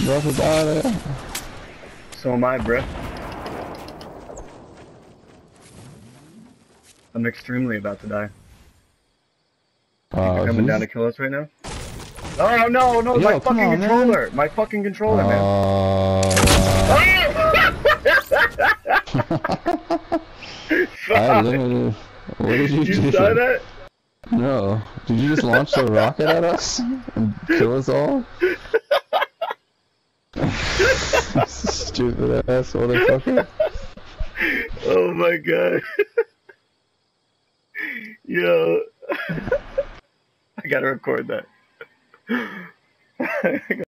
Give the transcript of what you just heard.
About to die there. So am I, bruh. I'm extremely about to die. Uh, coming down to kill us right now? Oh no, no, Yo, my fucking on, man. controller! My fucking controller, man. Uh, I literally. What did you, you do? saw that? No. Did you just launch a rocket at us and kill us all? Stupid ass motherfucker. Oh my god. Yo. I gotta record that.